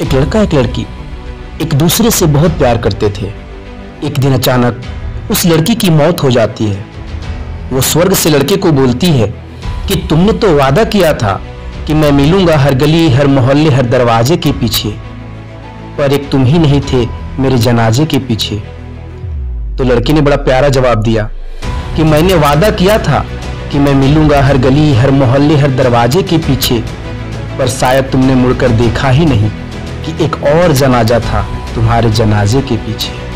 एक लड़का, एक लड़की, एक दूसरे से बहुत प्यार करते थे। एक दिन अचानक उस लड़की की मौत हो जाती है। वो स्वर्ग से लड़के को बोलती है कि, तुमने तो वादा किया था कि मैं मिलूँगा हर गली, हर मोहल्ले, हर दरवाजे के पीछे, पर एक तुम ही नहीं थे मेरे जनाजे के पीछे। तो लड़की ने बड़ा प्यारा जवाब दिया कि, मैंने वादा किया था कि मैं मिलूँगा हर गली, हर मोहल्ले, हर दरवाजे के पीछे, पर शायद तुमने मुड़कर देखा ही नहीं। कि एक और जनाजा था तुम्हारे जनाजे के पीछे।